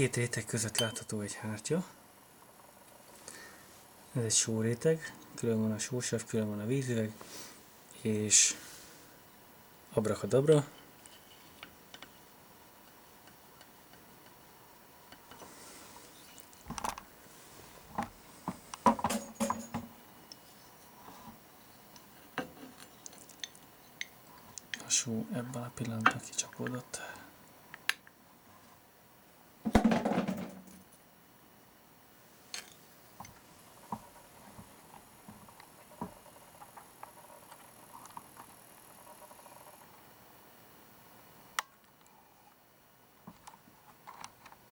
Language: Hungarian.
két réteg között látható egy hártya. Ez egy sóréteg, külön van a sósav, külön van a vízüveg, és abrakadabra. A só ebben a pillanatban kicsapódott.